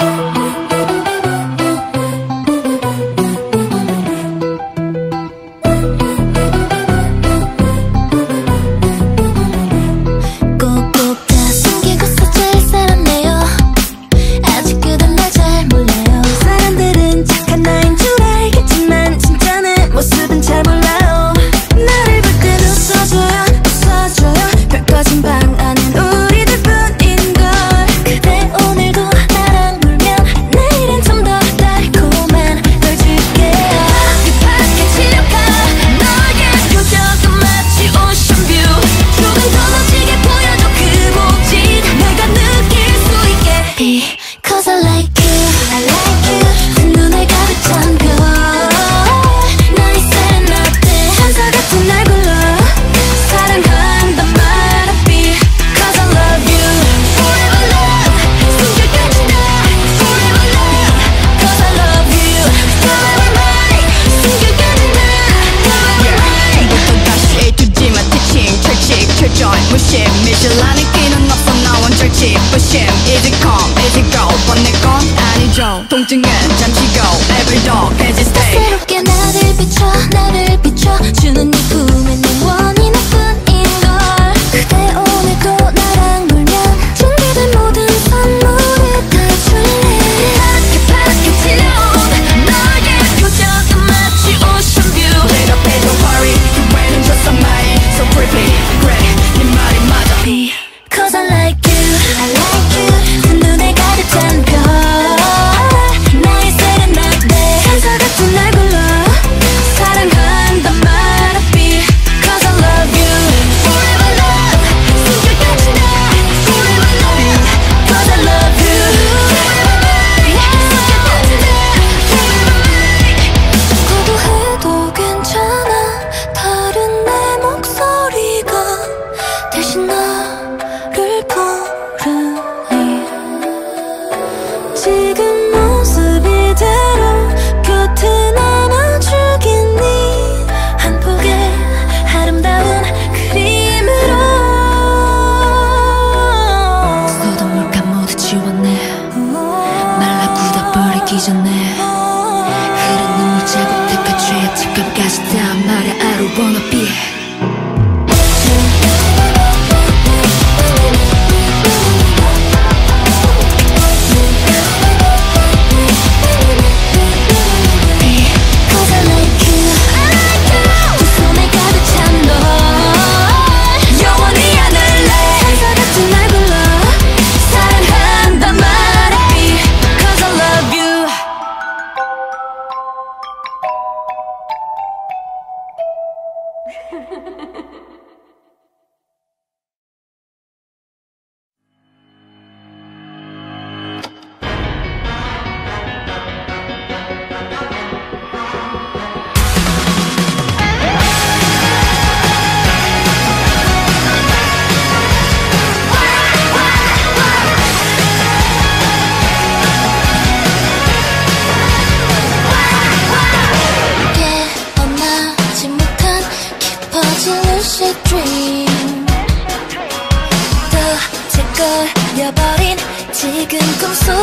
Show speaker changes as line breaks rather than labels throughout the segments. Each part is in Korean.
Oh, oh. 지목한 잊었네.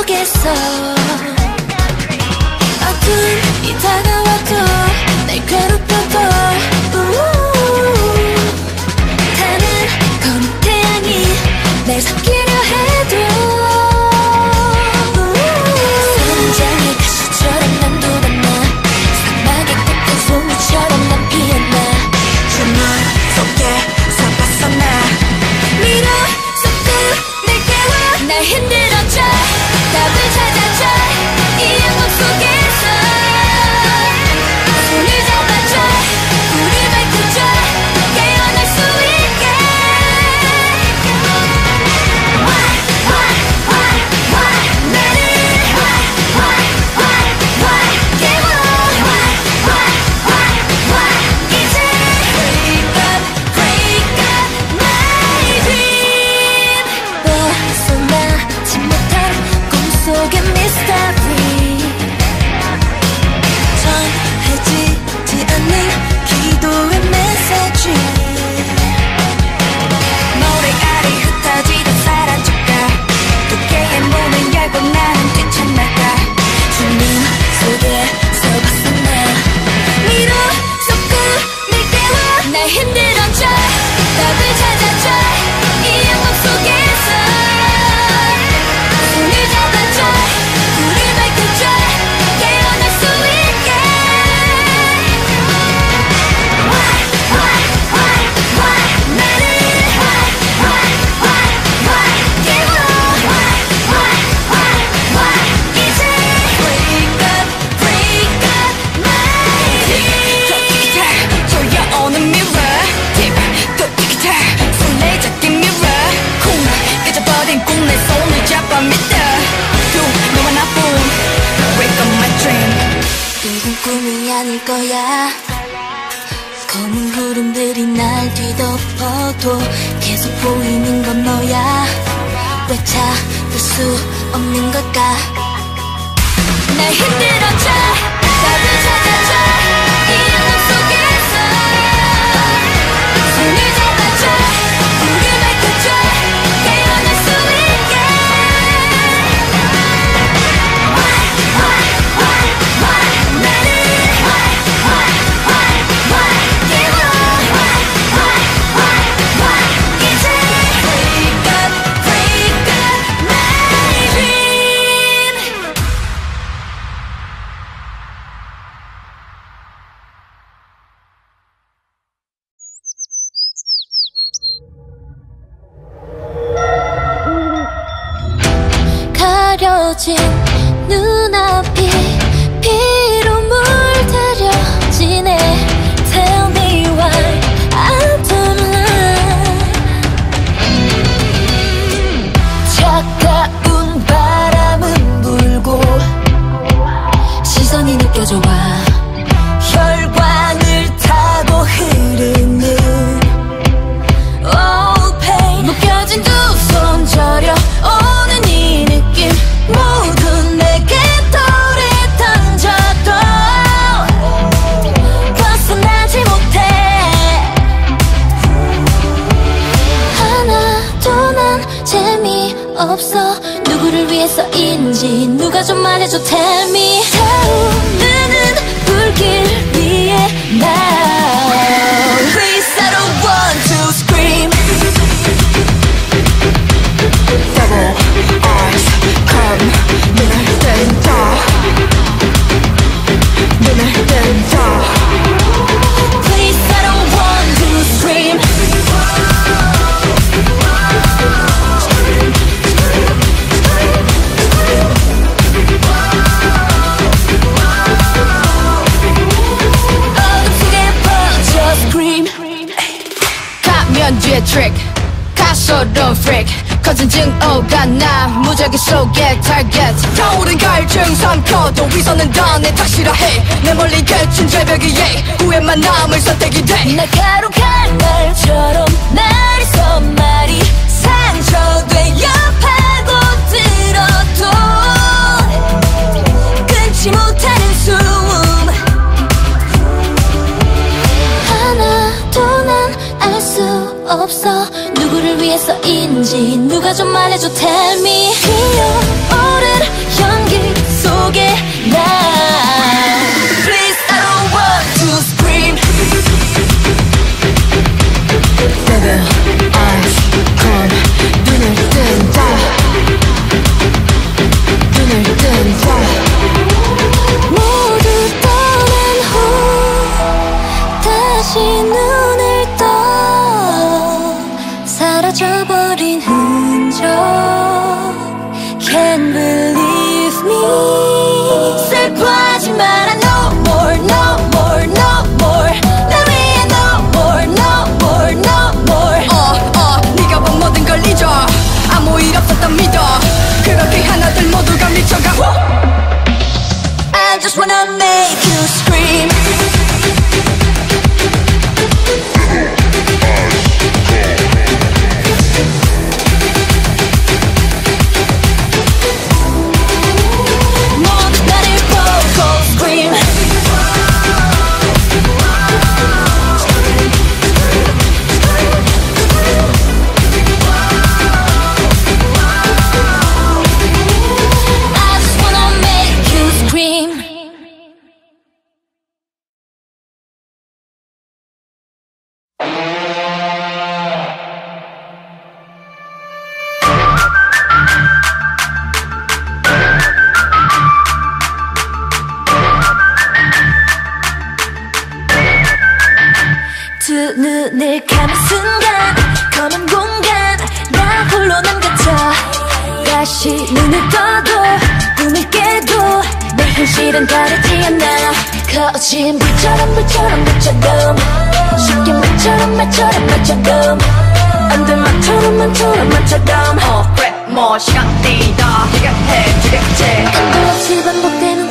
속에서. 거야. 검은 구름들이 날 뒤덮어도 계속 보이는 건 너야. 왜 찾을 수 없는 걸까? 날 흔들어줘.
트릭 가소로운 freak. 커진 증오가 나 무작위 속에 target. 타오른 갈증 삼켜도 위선은 다내 탓이라 해내 멀리 그친 절벽 위에 후회만 남을 선택이 돼.
날가로갈 날처럼 날이 선말이 상처되어 파고들어도 끊지 못하는 숨 없어 누구를 위해서인지 누가 좀 말해줘 tell me 피어오른 연기 속에 나 Please I don't want to scream
Double eyes
다시 눈을 떠도 꿈을 깨도 내 현실은 다르지 않아. 거친 불처럼 불처럼 불처럼. 쉽게 말처럼 말처럼 말처럼. 안돼 말처럼 말처럼 말처럼.
어 그래 뭐 시간 뛰다. 해결해 주겠지
끝도 없이 반복되는